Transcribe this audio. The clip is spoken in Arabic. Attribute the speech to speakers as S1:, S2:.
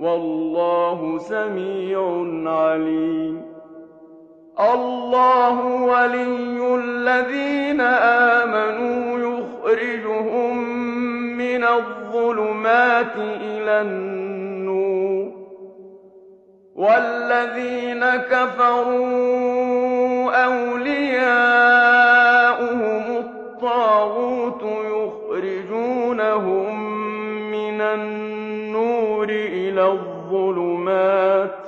S1: والله سميع عليم. الله ولي الذين آمنوا يخرجهم من الظلمات إلى النور. والذين كفروا أولياؤهم الطاغوت يخرجونهم من النور. إِلَى الظُّلُمَاتِ